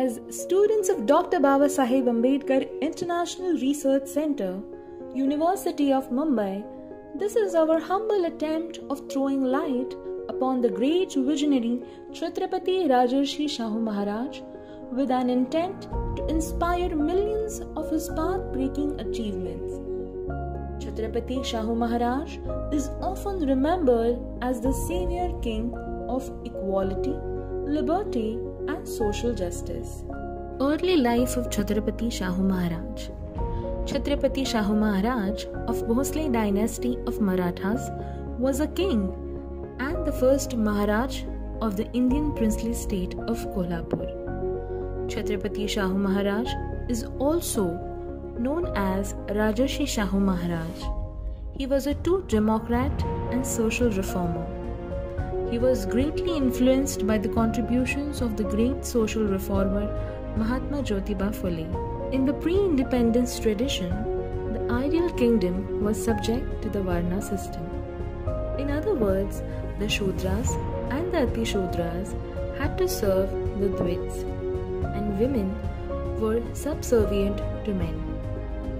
As students of Dr. Baba Saheb Ambedkar International Research Center, University of Mumbai, this is our humble attempt of throwing light upon the great visionary Chhatrapati Rajarshi Shahu Maharaj with an intent to inspire millions of his path breaking achievements. Chhatrapati Shahu Maharaj is often remembered as the savior king of equality, liberty, and social justice. Early life of Chhatrapati Shahu Maharaj Chhatrapati Shahu Maharaj of Bhosle dynasty of Marathas was a king and the first Maharaj of the Indian princely state of Kolhapur. Chhatrapati Shahu Maharaj is also known as Rajarshi Shahu Maharaj. He was a true democrat and social reformer. He was greatly influenced by the contributions of the great social reformer Mahatma Jyotiba Phule. In the pre-independence tradition, the ideal kingdom was subject to the Varna system. In other words, the Shudras and the Atishudras had to serve the Dvits and women were subservient to men.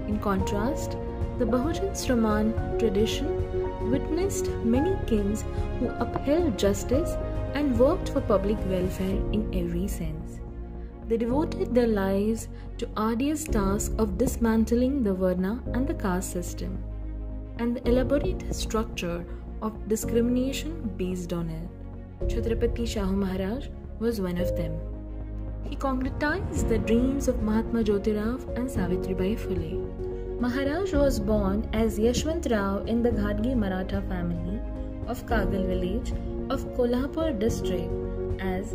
In contrast, the Bahujan Sraman tradition witnessed many kings who upheld justice and worked for public welfare in every sense. They devoted their lives to arduous task of dismantling the Varna and the caste system and the elaborate structure of discrimination based on it. Chhatrapati Shahu Maharaj was one of them. He concretized the dreams of Mahatma Jyotirao and Savitribai Phule. Maharaj was born as Yashwant Rao in the Ghadge Maratha family of Kagal village of Kolhapur district as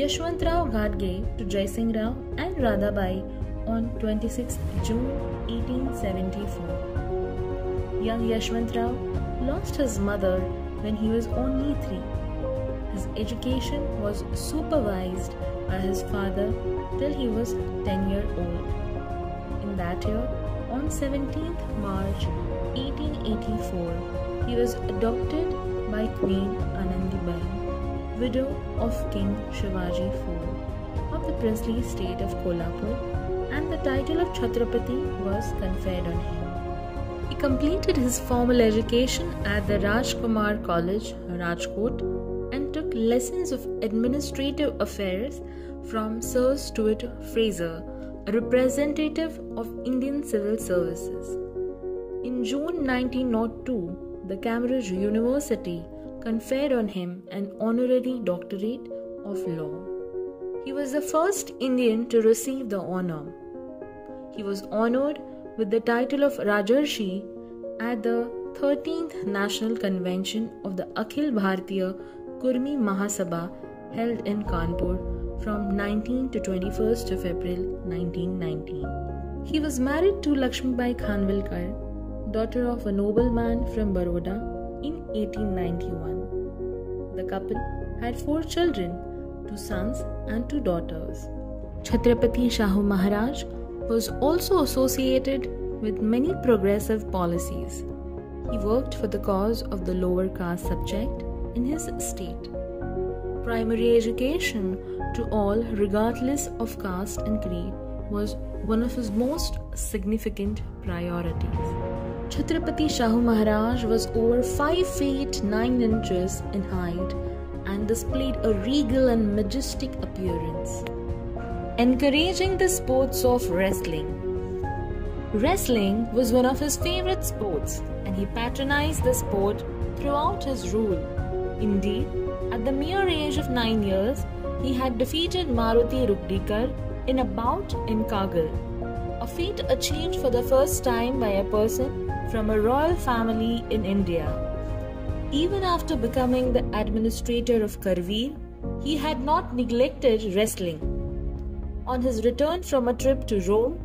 Yashwant Rao Ghadge to Jai Singh Rao and Radhabai on 26 June 1874. Young Yashwant Rao lost his mother when he was only three. His education was supervised by his father till he was 10 years old. In that year, on 17th March 1884, he was adopted by Queen Anandibai, widow of King Shivaji IV of the princely state of Kolhapur, and the title of Chhatrapati was conferred on him. He completed his formal education at the Rajkumar College, Rajkot, and took lessons of administrative affairs from Sir Stuart Fraser, a representative of Indian Civil Services. In June 1902, the Cambridge University conferred on him an honorary doctorate of law. He was the first Indian to receive the honor. He was honored with the title of Rajarshi at the 13th National Convention of the Akhil Bharatiya Kurmi Mahasabha held in Kanpur from 19 to 21st of April 1919. He was married to Lakshmibai Khanvilkar, daughter of a nobleman from Baroda in 1891. The couple had four children, two sons and two daughters. Chhatrapati Shahu Maharaj was also associated with many progressive policies. He worked for the cause of the lower caste subject in his state. Primary education to all, regardless of caste and creed, was one of his most significant priorities. Chhatrapati Shahu Maharaj was over 5 feet 9 inches in height and displayed a regal and majestic appearance, encouraging the sports of wrestling. Wrestling was one of his favorite sports, and he patronized the sport throughout his rule. Indeed, at the mere age of 9 years, he had defeated Maruti Rukdikar in a bout in Kagal, a feat achieved for the first time by a person from a royal family in India. Even after becoming the administrator of Karveer, he had not neglected wrestling. On his return from a trip to Rome,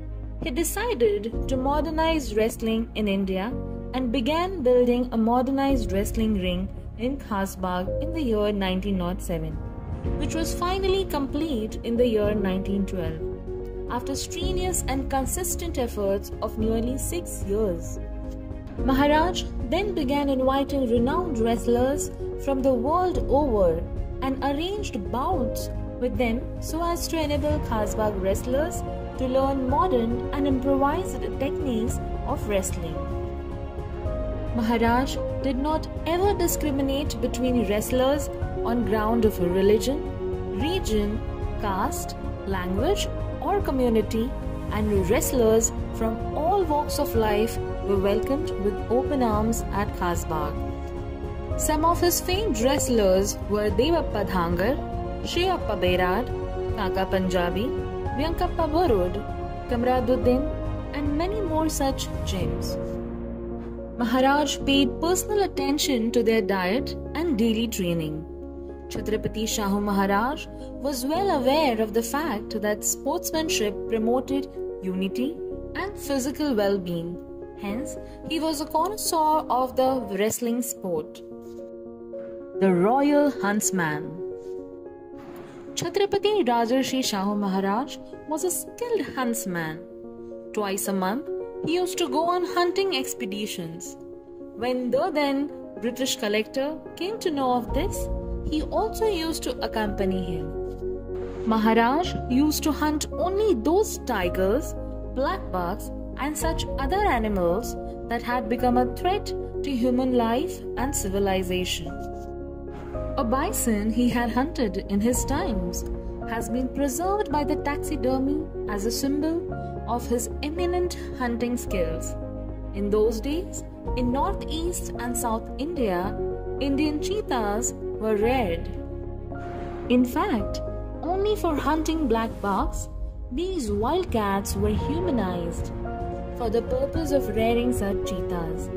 he decided to modernize wrestling in India and began building a modernized wrestling ring in Khasbagh in the year 1907, which was finally complete in the year 1912 after strenuous and consistent efforts of nearly six years. Maharaj then began inviting renowned wrestlers from the world over and arranged bouts with them so as to enable Khasbag wrestlers to learn modern and improvised techniques of wrestling. Maharaj did not ever discriminate between wrestlers on ground of religion, region, caste, language, or community, and wrestlers from all walks of life were welcomed with open arms at Khasbag. Some of his famed wrestlers were Devappa Dhangar, Shriyappa Berad, Kaka Punjabi, Vyankappa Burud, Kamraduddin, and many more such gems. Maharaj paid personal attention to their diet and daily training. Chhatrapati Shahu Maharaj was well aware of the fact that sportsmanship promoted unity and physical well being. Hence, he was a connoisseur of the wrestling sport. The Royal Huntsman Chhatrapati Rajarshi Shahu Maharaj was a skilled huntsman. Twice a month, he used to go on hunting expeditions. When the then British collector came to know of this, he also used to accompany him. Maharaj used to hunt only those tigers, black bucks, and such other animals that had become a threat to human life and civilization. A bison he had hunted in his times has been preserved by the taxidermy as a symbol of his eminent hunting skills. In those days, in northeast and south India, Indian cheetahs were reared. In fact, only for hunting black bucks, these wildcats were humanized for the purpose of rearing such cheetahs.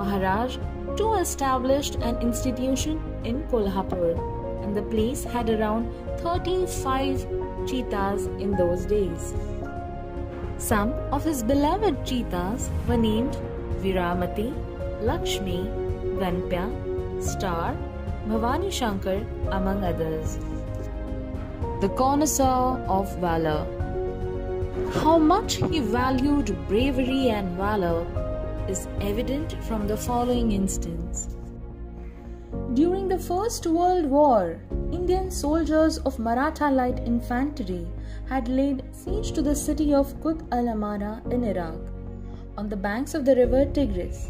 Maharaj too established an institution in Kolhapur, and the place had around 35 cheetahs in those days. Some of his beloved cheetahs were named Viramati, Lakshmi, Ganpya, Star, Bhavani Shankar, among others. The connoisseur of valor. How much he valued bravery and valor is evident from the following instance. During the First World War, Indian soldiers of Maratha Light Infantry had laid siege to the city of Kut al Amara in Iraq on the banks of the river Tigris.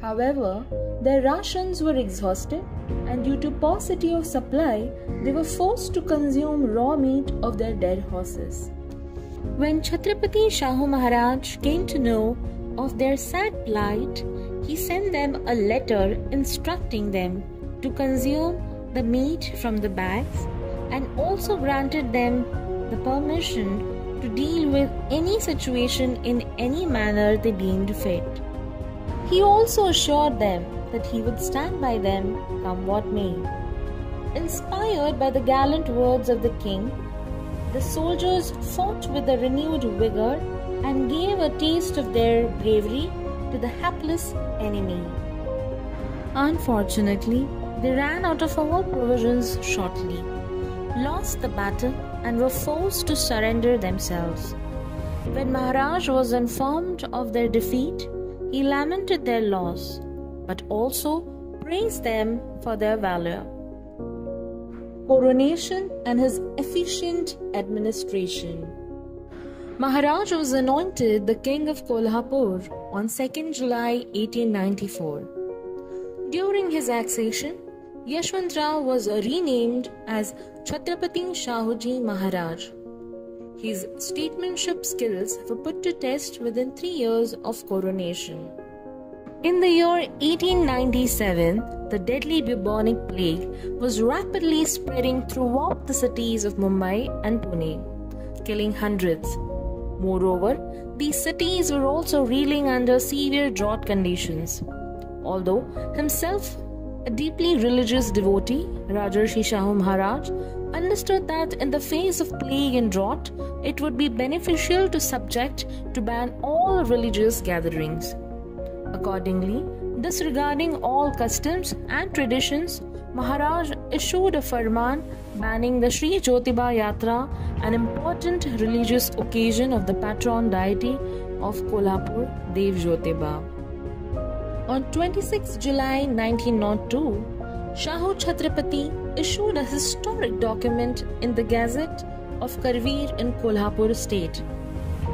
However, their rations were exhausted, and due to paucity of supply, they were forced to consume raw meat of their dead horses. When Chhatrapati Shahu Maharaj came to know of their sad plight, he sent them a letter instructing them to consume the meat from the bags and also granted them the permission to deal with any situation in any manner they deemed fit. He also assured them that he would stand by them come what may. Inspired by the gallant words of the king, the soldiers fought with a renewed vigor and gave a taste of their bravery to the hapless enemy. Unfortunately, they ran out of all provisions shortly, lost the battle, and were forced to surrender themselves. When Maharaj was informed of their defeat, he lamented their loss, but also praised them for their valor. Coronation and his efficient administration. Maharaj was anointed the king of Kolhapur on 2nd July 1894. During his accession, Yashwantrao was renamed as Chhatrapati Shahuji Maharaj. His statesmanship skills were put to test within three years of coronation. In the year 1897, the deadly bubonic plague was rapidly spreading throughout the cities of Mumbai and Pune, killing hundreds. Moreover, these cities were also reeling under severe drought conditions. Although himself a deeply religious devotee, Rajarshi Shahu Maharaj understood that in the face of plague and drought, it would be beneficial to subject to ban all religious gatherings. Accordingly, disregarding all customs and traditions, Maharaj issued a firman banning the Sri Jyotiba Yatra, an important religious occasion of the patron deity of Kolhapur, Dev Jyotiba. On 26 July 1902, Shahu Chhatrapati issued a historic document in the Gazette of Karveer in Kolhapur state.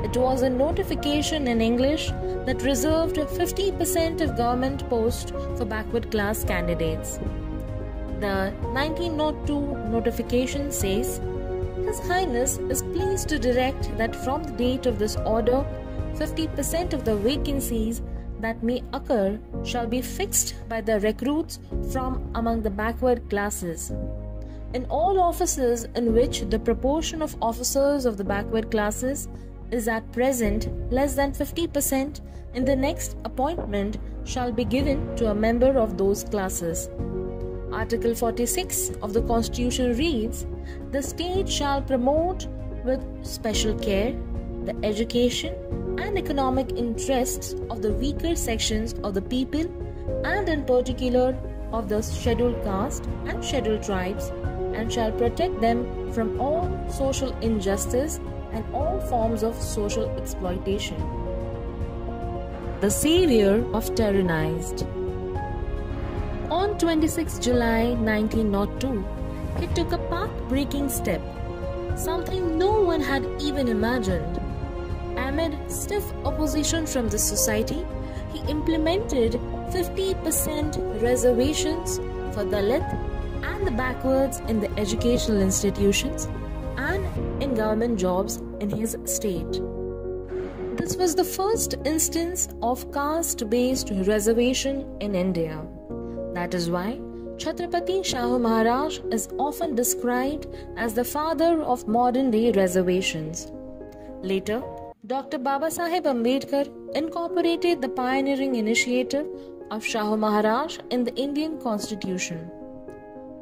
It was a notification in English that reserved 50% of government posts for backward class candidates. The 1902 notification says His Highness is pleased to direct that from the date of this order, 50% of the vacancies that may occur shall be fixed by the recruits from among the backward classes. In all offices in which the proportion of officers of the backward classes is at present less than 50%, in the next appointment shall be given to a member of those classes. Article 46 of the Constitution reads The state shall promote with special care the education and economic interests of the weaker sections of the people and in particular of the scheduled caste and scheduled tribes and shall protect them from all social injustice and all forms of social exploitation. The Savior of Tyrannized 26 July 1902, he took a path-breaking step, something no one had even imagined. Amid stiff opposition from the society, he implemented 50% reservations for Dalit and the backwards in the educational institutions and in government jobs in his state. This was the first instance of caste based reservation in India. That is why Chhatrapati Shahu Maharaj is often described as the father of modern day reservations. Later, Dr. Baba Sahib Ambedkar incorporated the pioneering initiative of Shahu Maharaj in the Indian Constitution.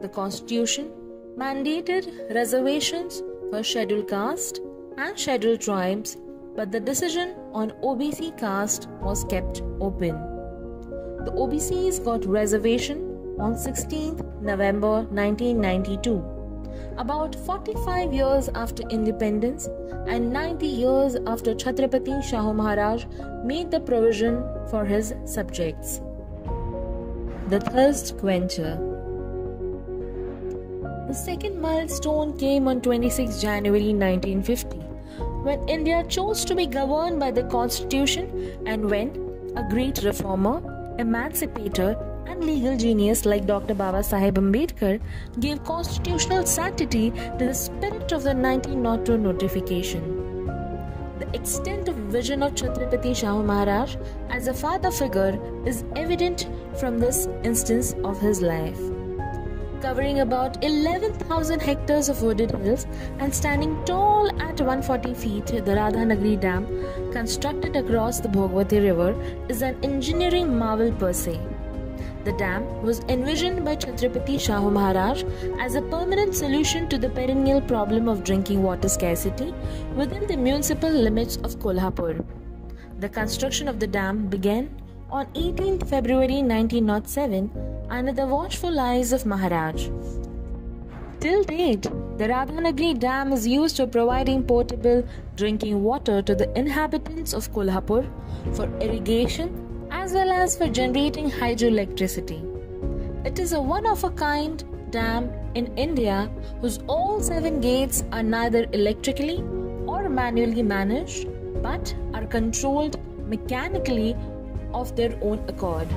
The Constitution mandated reservations for scheduled caste and scheduled tribes, but the decision on OBC caste was kept open. The OBCs got reservation on 16th November 1992, about 45 years after independence and 90 years after Chhatrapati Shahu Maharaj made the provision for his subjects. The Thirst Quencher the second milestone came on 26 January 1950, when India chose to be governed by the Constitution and when a great reformer, emancipator, and legal genius like Dr. Baba Sahib Ambedkar gave constitutional sanctity to the spirit of the 1902 notification. The extent of vision of Chhatrapati Shahu Maharaj as a father figure is evident from this instance of his life covering about 11,000 hectares of wooded hills and standing tall at 140 feet, the Radhanagari Dam, constructed across the Bhogwati River, is an engineering marvel per se. The dam was envisioned by Chhatrapati Shahu Maharaj as a permanent solution to the perennial problem of drinking water scarcity within the municipal limits of Kolhapur. The construction of the dam began on 18th February 1907 under the watchful eyes of Maharaj. Till date, the Radhanagari Dam is used for providing potable drinking water to the inhabitants of Kolhapur for irrigation as well as for generating hydroelectricity. It is a one of a kind dam in India whose all seven gates are neither electrically or manually managed but are controlled mechanically of their own accord.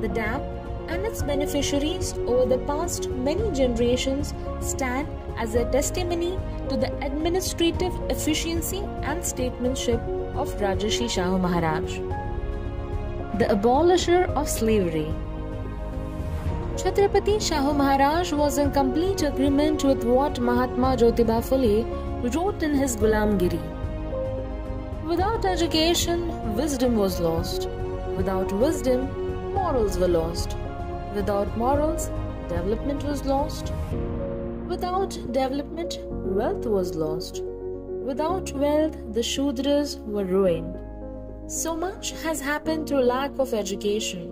The dam and its beneficiaries over the past many generations stand as a testimony to the administrative efficiency and statesmanship of Rajarshi Shahu Maharaj. The abolisher of slavery. Chhatrapati Shahu Maharaj was in complete agreement with what Mahatma Jyotiba Phule wrote in his Gulamgiri. Without education, wisdom was lost. Without wisdom, morals were lost. Without morals, development was lost. Without development, wealth was lost. Without wealth, the Shudras were ruined. So much has happened through lack of education.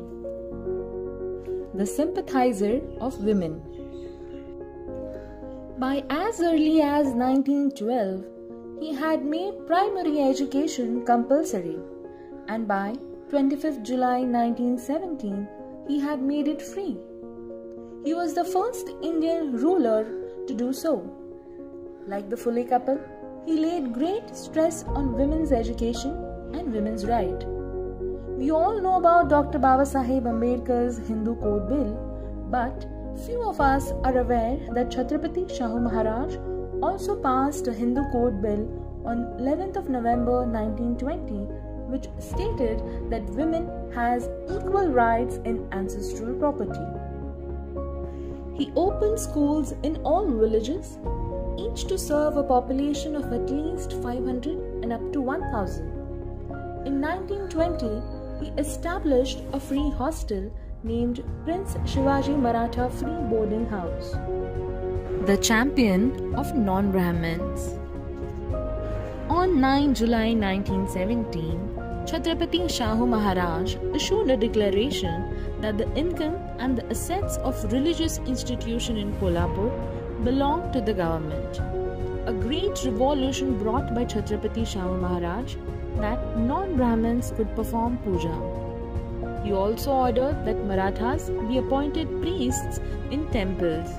The sympathizer of women. By as early as 1912, he had made primary education compulsory, and by 25th July 1917, he had made it free. He was the first Indian ruler to do so. Like the Phule couple, he laid great stress on women's education and women's right. We all know about Dr. Babasaheb Ambedkar's Hindu Code Bill, but few of us are aware that Chhatrapati Shahu Maharaj also passed a Hindu Code Bill on 11th of November 1920 which stated that women has equal rights in ancestral property. He opened schools in all villages, each to serve a population of at least 500 and up to 1000. In 1920, he established a free hostel named Prince Shivaji Maratha Free Boarding House. The champion of non Brahmins. On 9 July 1917, Chhatrapati Shahu Maharaj issued a declaration that the income and the assets of religious institution in Kolhapur belonged to the government. A great revolution brought by Chhatrapati Shahu Maharaj that non-Brahmins could perform puja. He also ordered that Marathas be appointed priests in temples.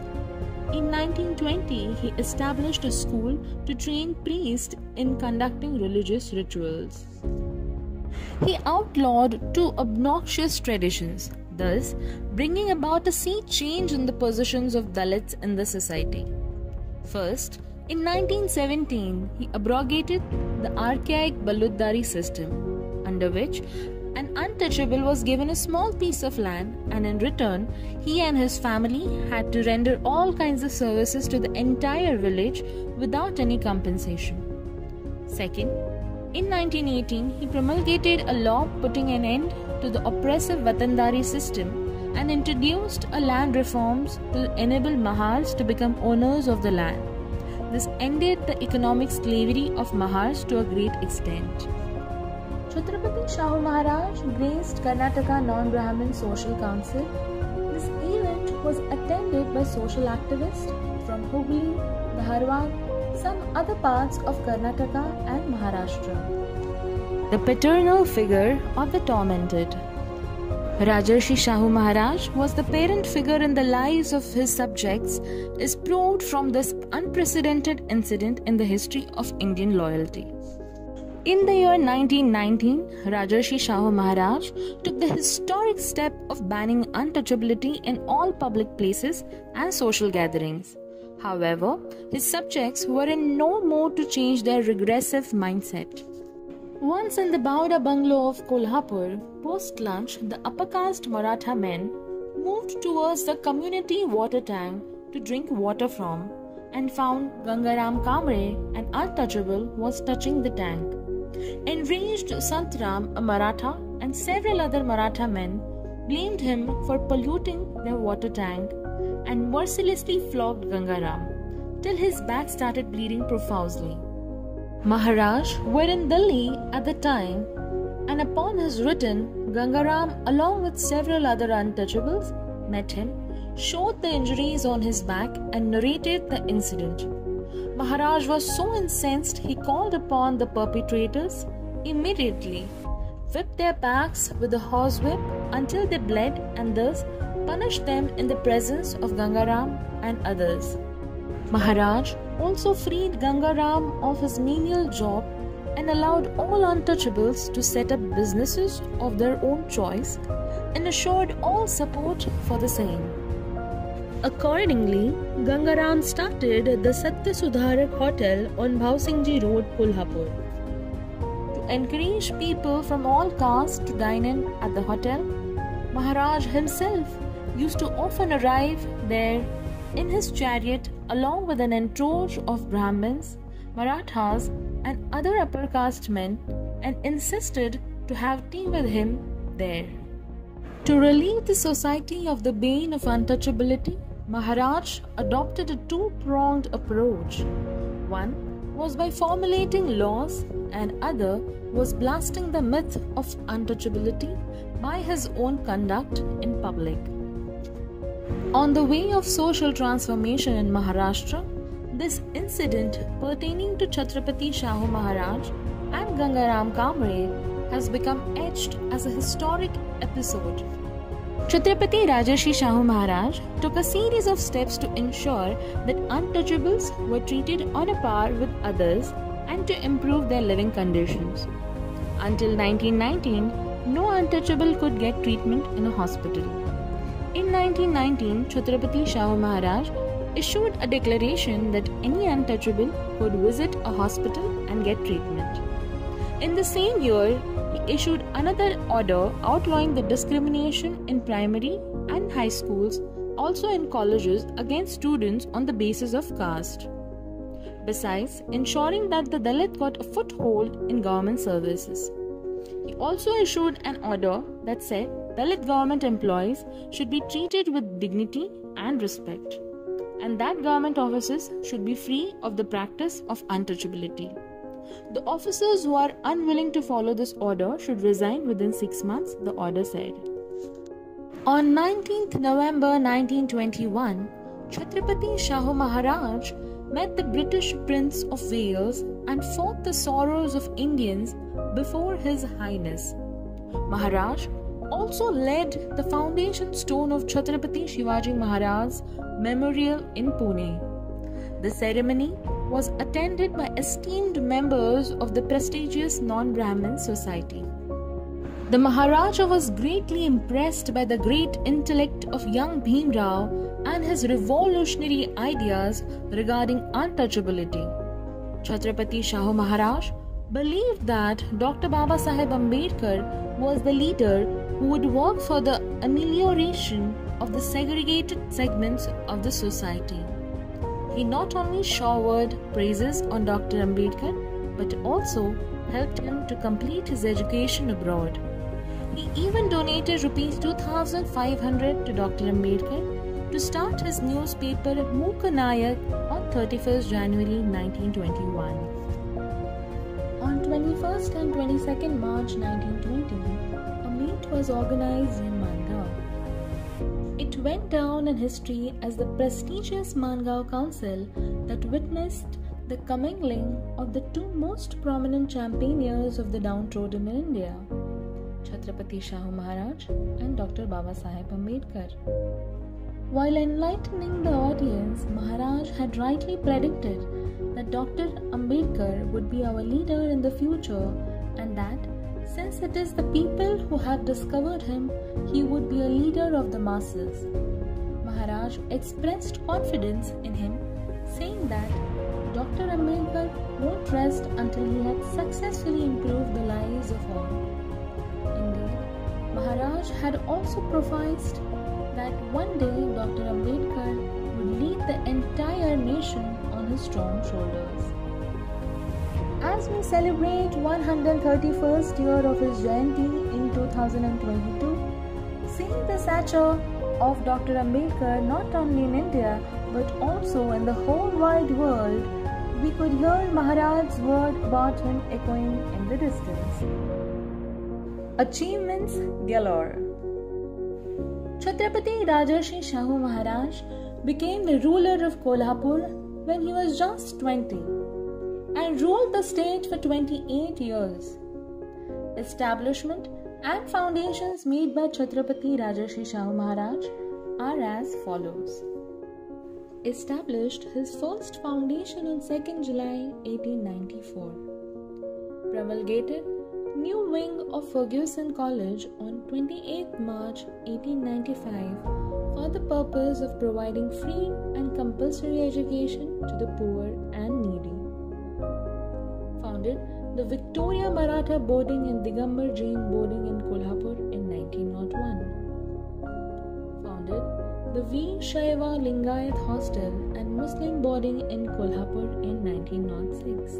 In 1920, he established a school to train priests in conducting religious rituals. He outlawed two obnoxious traditions, thus bringing about a sea change in the positions of Dalits in the society. First, in 1917, he abrogated the archaic Balutedari system, under which an untouchable was given a small piece of land, and in return, he and his family had to render all kinds of services to the entire village without any compensation. Second, in 1918, he promulgated a law putting an end to the oppressive Watandari system and introduced a land reforms to enable Mahars to become owners of the land. This ended the economic slavery of Mahars to a great extent. Chhatrapati Shahu Maharaj graced Karnataka Non-Brahmin Social Council. This event was attended by social activists from Hubli, Dharwad, some other parts of Karnataka and Maharashtra. The paternal figure of the tormented. Rajarshi Shahu Maharaj was the parent figure in the lives of his subjects is proved from this unprecedented incident in the history of Indian loyalty. In the year 1919, Rajarshi Shahu Maharaj took the historic step of banning untouchability in all public places and social gatherings. However, his subjects were in no mood to change their regressive mindset. Once in the Bauda bungalow of Kolhapur, post lunch, the upper caste Maratha men moved towards the community water tank to drink water from and found Gangaram Kamble, an untouchable, was touching the tank. Enraged Santram, a Maratha, and several other Maratha men blamed him for polluting their water tank and mercilessly flogged Gangaram till his back started bleeding profusely. Maharaj were in Delhi at the time, and upon his return, Gangaram, along with several other untouchables, met him, showed the injuries on his back, and narrated the incident. Maharaj was so incensed he called upon the perpetrators immediately, whipped their backs with a horsewhip until they bled, and thus punished them in the presence of Gangaram and others. Maharaj also freed Gangaram of his menial job and allowed all untouchables to set up businesses of their own choice and assured all support for the same. Accordingly, Gangaram started the Satya Sudharak Hotel on Bhausingji Road, Kolhapur. To encourage people from all castes to dine in at the hotel, Maharaj himself used to often arrive there in his chariot along with an entourage of Brahmins, Marathas, and other upper caste men and insisted to have tea with him there. To relieve the society of the bane of untouchability, Maharaj adopted a two pronged approach. One was by formulating laws, and other was blasting the myth of untouchability by his own conduct in public. On the way of social transformation in Maharashtra, this incident pertaining to Chhatrapati Shahu Maharaj and Gangaram Kamble has become etched as a historic episode. Chhatrapati Rajarshi Shahu Maharaj took a series of steps to ensure that untouchables were treated on a par with others and to improve their living conditions. Until 1919, no untouchable could get treatment in a hospital. In 1919, Chhatrapati Shahu Maharaj issued a declaration that any untouchable could visit a hospital and get treatment. In the same year, he issued another order outlawing the discrimination in primary and high schools, also in colleges, against students on the basis of caste. Besides, ensuring that the Dalit got a foothold in government services. He also issued an order that said Dalit government employees should be treated with dignity and respect and that government offices should be free of the practice of untouchability. The officers who are unwilling to follow this order should resign within six months, the order said. On 19th November 1921, Chhatrapati Shahu Maharaj met the British Prince of Wales and fought the sorrows of Indians before His Highness. Maharaj also laid the foundation stone of Chhatrapati Shivaji Maharaj's memorial in Pune. The ceremony was attended by esteemed members of the prestigious non Brahmin society. The Maharaja was greatly impressed by the great intellect of young Bhim Rao and his revolutionary ideas regarding untouchability. Chhatrapati Shahu Maharaj believed that Dr. Baba Sahib Ambedkar was the leader who would work for the amelioration of the segregated segments of the society. He not only showered praises on Dr. Ambedkar but also helped him to complete his education abroad. He even donated rupees 2500 to Dr. Ambedkar to start his newspaper Mooka Nayak on 31st January 1921. On 21st and 22nd March 1920, a meet was organized in Mangaon. Went down in history as the prestigious Mangaon Council that witnessed the commingling of the two most prominent champaigners of the downtrodden in India, Chhatrapati Shahu Maharaj and Dr. Baba Saheb Ambedkar. While enlightening the audience, Maharaj had rightly predicted that Dr. Ambedkar would be our leader in the future and that since it is the people who have discovered him, he would be a leader of the masses. Maharaj expressed confidence in him, saying that Dr. Ambedkar won't rest until he had successfully improved the lives of all. Indeed, Maharaj had also prophesied that one day Dr. Ambedkar would lead the entire nation on his strong shoulders. As we celebrate 131st year of his Jayanti in 2022, seeing the stature of Dr. Ambedkar not only in India but also in the whole wide world, we could hear Maharaj's word about him echoing in the distance. Achievements galore. Chhatrapati Rajarshi Shahu Maharaj became the ruler of Kolhapur when he was just 20 and ruled the state for 28 years. Establishment and foundations made by Chhatrapati Rajarshi Shahu Maharaj are as follows. Established his first foundation on 2nd July 1894. Promulgated new wing of Fergusson College on 28 March 1895 for the purpose of providing free and compulsory education to the poor and. Founded the Victoria Maratha boarding and Digambar Jain boarding in Kolhapur in 1901. Founded the V. Shaiva Lingayat Hostel and Muslim boarding in Kolhapur in 1906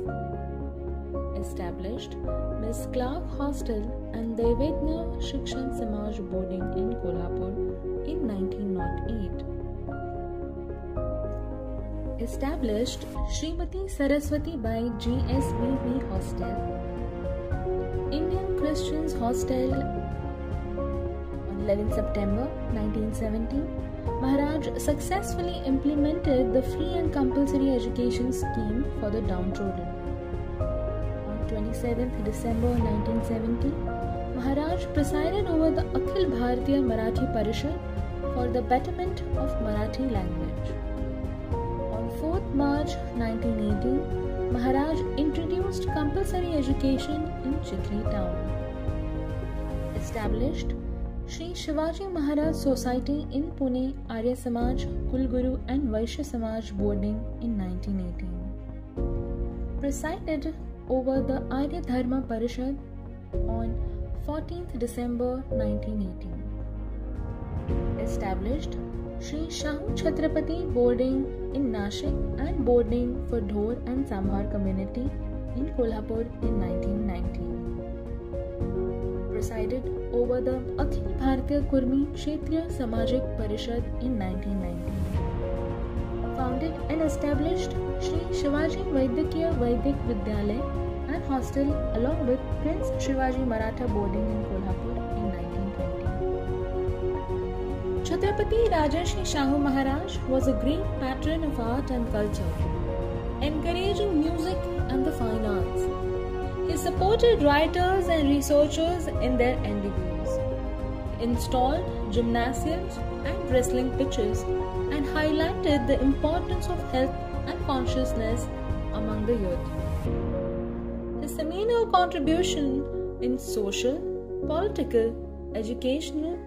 established Miss Clark Hostel and Devedna Shikshan Samaj boarding in Kolhapur in 1908. Established Srimati Saraswati Bai GSBB Hostel. Indian Christians Hostel on 11 September 1917. Maharaj successfully implemented the free and compulsory education scheme for the downtrodden. On 27th December 1970, Maharaj presided over the Akhil Bharatiya Marathi Parishad for the betterment of Marathi language. On 4th March 1918, Maharaj introduced compulsory education in Chikri town. Established Sri Shivaji Maharaj Society in Pune, Arya Samaj, Kulguru and Vaishya Samaj boarding in 1918. Presided over the Arya Dharma Parishad on 14th December 1918. Established Sri Shahu Chhatrapati boarding in Nashik and boarding for Dhor and Samhar community in Kolhapur in 1919. Presided over the Akhil Bharatiya Kurmi Kshetriya Samajik Parishad in 1919. Founded and established Sri Shivaji Vaidyakiya Vaidyak Vidyalay and hostel along with Prince Shivaji Maratha boarding in Kolhapur Chhatrapati Rajarshi Shahu Maharaj was a great patron of art and culture, encouraging music and the fine arts. He supported writers and researchers in their endeavors, installed gymnasiums and wrestling pitches, and highlighted the importance of health and consciousness among the youth. His seminal contribution in social, political, educational,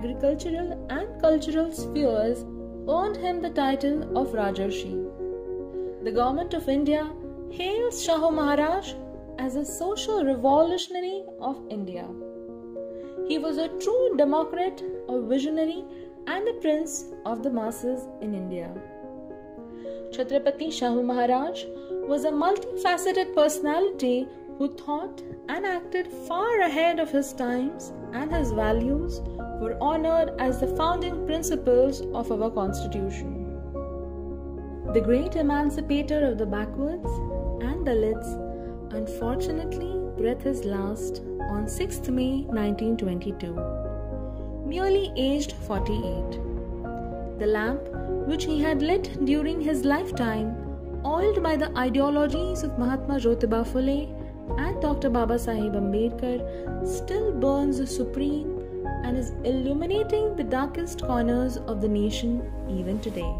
agricultural, and cultural spheres earned him the title of Rajarshi. The Government of India hails Shahu Maharaj as a social revolutionary of India. He was a true democrat, a visionary, and a prince of the masses in India. Chhatrapati Shahu Maharaj was a multifaceted personality who thought and acted far ahead of his times, and his values were honored as the founding principles of our constitution. The great emancipator of the backwards and Dalits unfortunately breathed his last on 6th May 1922, merely aged 48. The lamp which he had lit during his lifetime, oiled by the ideologies of Mahatma Jyotiba Phule and Dr. Baba Sahib Ambedkar, still burns supreme and is illuminating the darkest corners of the nation even today.